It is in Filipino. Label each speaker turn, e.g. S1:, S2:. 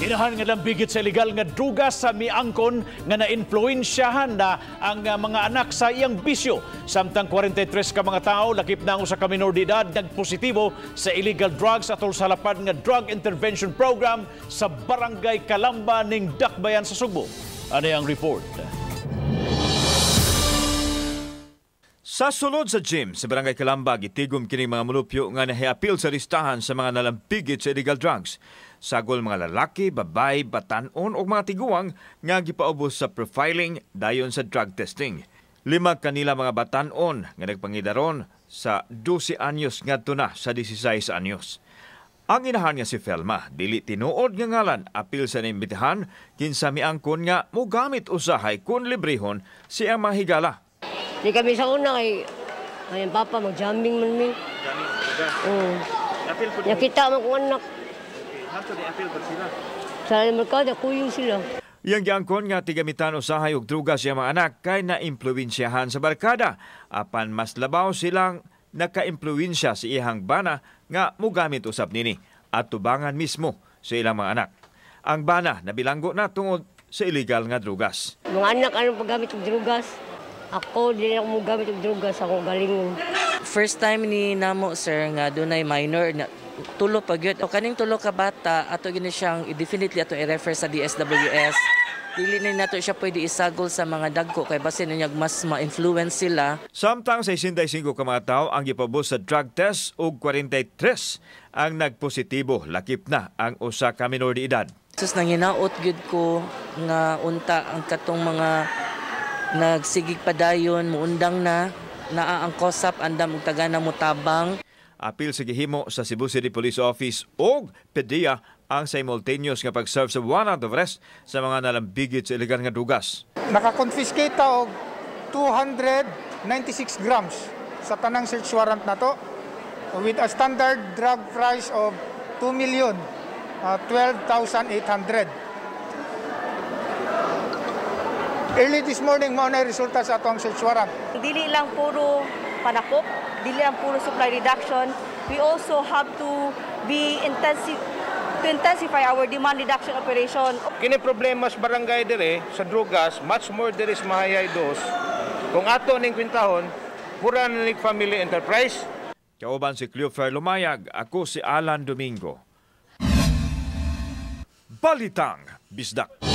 S1: Inahan nga lang bigit sa illegal nga druga sa miangkon nga na-influensyahan na ang uh, mga anak sa iyang bisyo. Samtang 43 ka mga tao lakip na usa ka minor de edad nagpositibo sa illegal drugs atol sa lapad nga drug intervention program sa Barangay Kalamba ning Dakbayan sa Sugbo. Ano ang report?
S2: Sa sulod sa gym sa Barangay Kalamba, gitigom kini mga mulupyo nga nahiapil sa listahan sa mga nalampigit sa illegal drugs. Sagol mga lalaki, babay, batanon o mga tiguang nga gipaubos sa profiling dayon sa drug testing. Lima kanila mga batanon nga nagpangidaron sa 12 anyos ngadto na sa 16 anyos. Ang inahan nga si Felma, dili tinuod nga ngalan apil sa nimbitahan kinsa miangkon nga mogamit usahay kun librehon siyang mahigala.
S3: Di kami sa una kay ay papa mag-jamming man mi.
S2: Jamming,
S3: Oo.
S2: Apil po
S3: Nakita man kong anak.
S2: Hanto ni apil po sila.
S3: Sa merkado, kuyong sila.
S2: Yang giangkon nga tigamitan usahay og druga siya mga anak kay na-impluwensyahan sa barkada. Apan mas labaw silang naka-impluwensya sa ihang bana nga mugamit usab nini at tubangan mismo sa ilang mga anak. Ang bana nabilanggo na tungod sa illegal nga drugas.
S3: Mga anak, anong paggamit ng drugas? Ako, di na ako mo gamit ng drugas. Ako galing.
S4: First time ni namo sir nga dunay minor na tulo pa gyud. O kaning tulo ka bata ato gini siyang definitely ato i-refer sa DSWS. Dili na nato siya pwede isagol sa mga dagko kay basin niya mas ma-influence sila.
S2: Samtang 65 ka mga tao ang gipabos sa drug test ug 43 ang nagpositibo lakip na ang usa ka minor de edad.
S4: Sus nanginaot gyud ko nga unta ang katong mga nagsigig padayon muundang na naa ang kosap andam ug tagana mo tabang
S2: Apil sa gihimo sa Cebu City Police Office ug PDEA ang simultaneous nga pag-serve sa warrant of arrest sa mga nalambigit sa iligal nga dugas.
S5: nakakonfiscate ta og 296 grams sa tanang search warrant na to with a standard drug price of 2 million uh, 12,800. Early this morning, mao na resulta sa atong search warrant.
S6: dili lang puro panakop, dili lang puro supply reduction. We also have to be intensive to intensify our demand reduction operation.
S7: Kini problema sa barangay dire sa drugas, much more there is mahayay dos. Kung ato ning kwintahon, pura na ning family enterprise,
S2: Kauban si Cleofer Lumayag, ako si Alan Domingo. Balitang Bisdak.